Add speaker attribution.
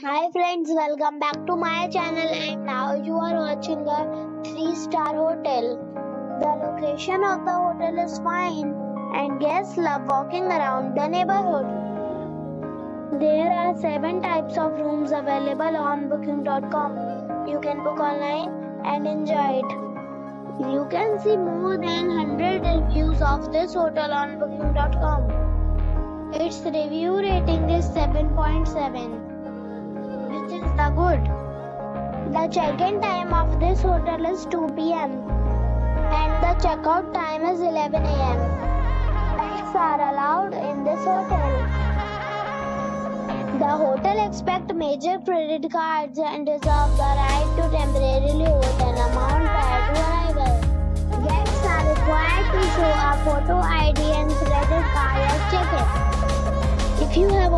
Speaker 1: Hi friends, welcome back to my channel and now you are watching a 3 star hotel. The location of the hotel is fine and guests love walking around the neighborhood. There are 7 types of rooms available on booking.com. You can book online and enjoy it. You can see more than 100 reviews of this hotel on booking.com. Its review rating is 7.7 which is the good. The check-in time of this hotel is 2 p.m. and the checkout time is 11 a.m. Pets are allowed in this hotel. The hotel expects major credit cards and reserves the right to temporarily hold an amount prior to arrival. Guests are required to show a photo ID and credit card at check-in. If you have